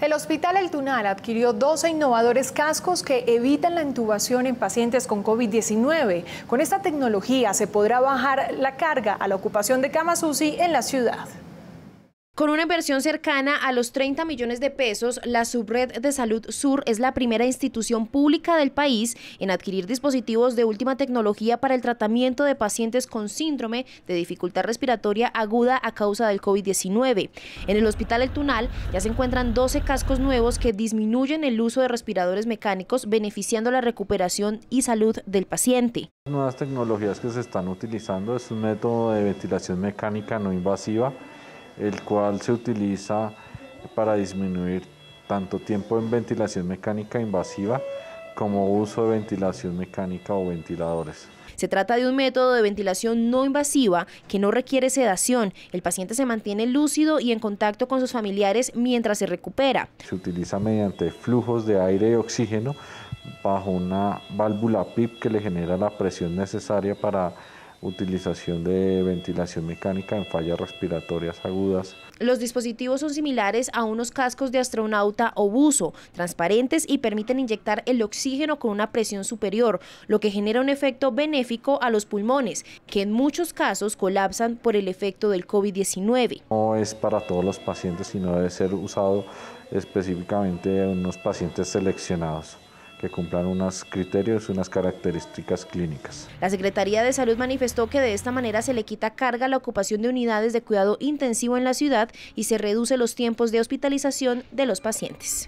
El Hospital El Tunal adquirió 12 innovadores cascos que evitan la intubación en pacientes con COVID-19. Con esta tecnología se podrá bajar la carga a la ocupación de camas UCI en la ciudad. Con una inversión cercana a los 30 millones de pesos, la Subred de Salud Sur es la primera institución pública del país en adquirir dispositivos de última tecnología para el tratamiento de pacientes con síndrome de dificultad respiratoria aguda a causa del COVID-19. En el Hospital El Tunal ya se encuentran 12 cascos nuevos que disminuyen el uso de respiradores mecánicos, beneficiando la recuperación y salud del paciente. Nuevas tecnologías que se están utilizando es un método de ventilación mecánica no invasiva el cual se utiliza para disminuir tanto tiempo en ventilación mecánica invasiva como uso de ventilación mecánica o ventiladores. Se trata de un método de ventilación no invasiva que no requiere sedación. El paciente se mantiene lúcido y en contacto con sus familiares mientras se recupera. Se utiliza mediante flujos de aire y oxígeno bajo una válvula PIP que le genera la presión necesaria para utilización de ventilación mecánica en fallas respiratorias agudas. Los dispositivos son similares a unos cascos de astronauta o buzo, transparentes y permiten inyectar el oxígeno con una presión superior, lo que genera un efecto benéfico a los pulmones, que en muchos casos colapsan por el efecto del COVID-19. No es para todos los pacientes, sino debe ser usado específicamente en unos pacientes seleccionados que cumplan unos criterios unas características clínicas. La Secretaría de Salud manifestó que de esta manera se le quita carga a la ocupación de unidades de cuidado intensivo en la ciudad y se reduce los tiempos de hospitalización de los pacientes.